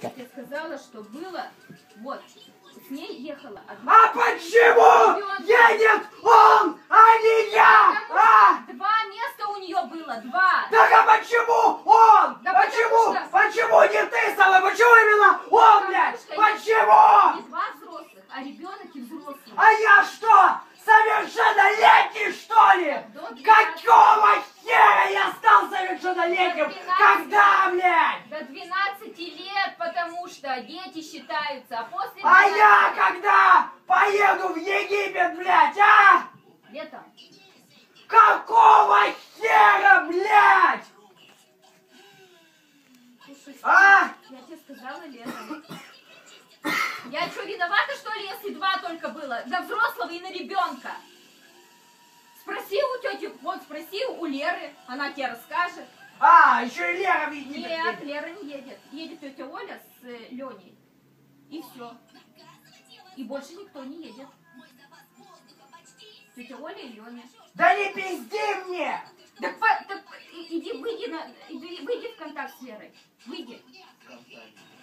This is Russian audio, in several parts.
тебе сказала, что было, вот, с ней ехала одна. А почему едет он, а не я? А? Два места у нее было, два. Так а почему он? Да почему? что- Почему не ты со мной? Почему именно он, блядь? Потому Почему? Не два взрослых, а ребенок и взрослый. А я что, совершеннолетний, что ли? До 12. Какого хера я стал совершеннолетним? До 12. Когда, блядь? До 12 лет, потому что дети считаются, а после А 12 я когда поеду в Египет, блядь, а? Летом. Какого хера, блядь? Слушай, А? я тебе сказала летом. Я что, виновата, что ли, если два только было? На взрослого и на ребенка. Спроси у тети, вот спроси у Леры, она тебе расскажет. А, еще и Лера в Египет Нет. Лера не едет. Едет тетя Оля с э, Леней. И все. И больше никто не едет. Тетя Оля и Леня. Да не пизди мне! Так, по- так иди, выйди, на, иди, выйди в контакт с Лерой. Выйди.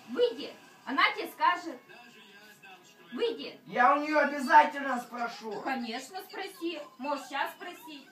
Выйди. Она тебе скажет. Выйди. Я у нее обязательно спрошу. Конечно, спроси. Можешь сейчас спросить.